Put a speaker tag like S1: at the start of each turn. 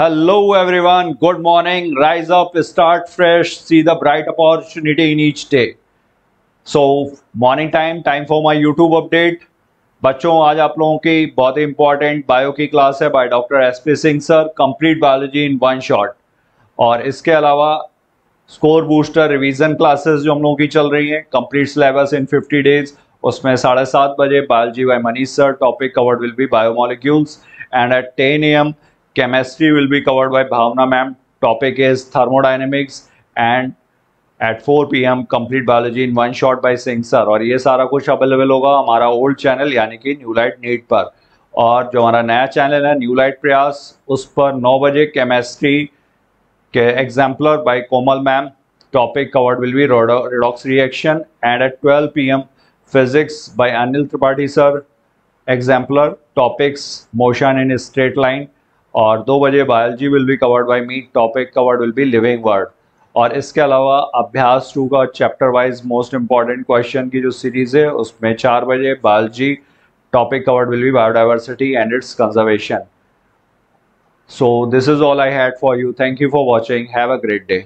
S1: Hello everyone, good morning. Rise up, start fresh, see the bright opportunity in each day. So morning time, time for my YouTube update. बच्चों आज आप लोगों की बहुत ही important bio की class है by doctor S P Singh sir complete biology in one shot और इसके अलावा स्कोर बूस्टर रिवीजन क्लासेस जो हम लोगों की चल रही हैं कंप्लीट सिलेबस इन 50 डेज़ उसमें साढ़े सात बजे biology by Manish sir topic covered will be biomolecules and at ten A M chemistry will be covered by Bhavna ma'am. Topic is thermodynamics and at 4 pm complete biology in one shot by Singh sir और ये सारा कुछ available होगा हमारा old channel यानी कि new light NEET पर और जो हमारा नया चैनल है न्यू लाइट प्रयास उस पर 9 बजे केमिस्ट्री के exemplar by Komal ma'am topic covered will be redox reaction and at 12 pm physics by Anil Tripathi sir exemplar topics motion in straight line और दो बजे biology will be covered by me, topic covered will be living world. और इसके अलावा अभ्यास two का chapter wise most important question की जो सीरीज़ है, उसमें चार बजे biology topic covered will be biodiversity and its conservation so this is all I had for you thank you for watching have a great day.